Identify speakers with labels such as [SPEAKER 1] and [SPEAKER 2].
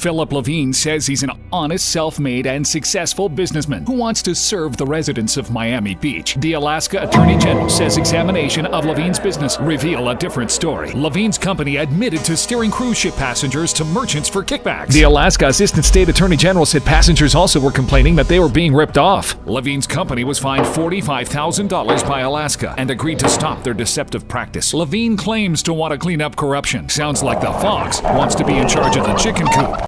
[SPEAKER 1] Philip Levine says he's an honest, self made, and successful businessman who wants to serve the residents of Miami Beach. The Alaska Attorney General says examination of Levine's business reveal a different story. Levine's company admitted to steering cruise ship passengers to merchants for kickbacks. The Alaska Assistant State Attorney General said passengers also were complaining that they were being ripped off. Levine's company was fined $45,000 by Alaska and agreed to stop their deceptive practice. Levine claims to want to clean up corruption. Sounds like the fox wants to be in charge of the chicken coop.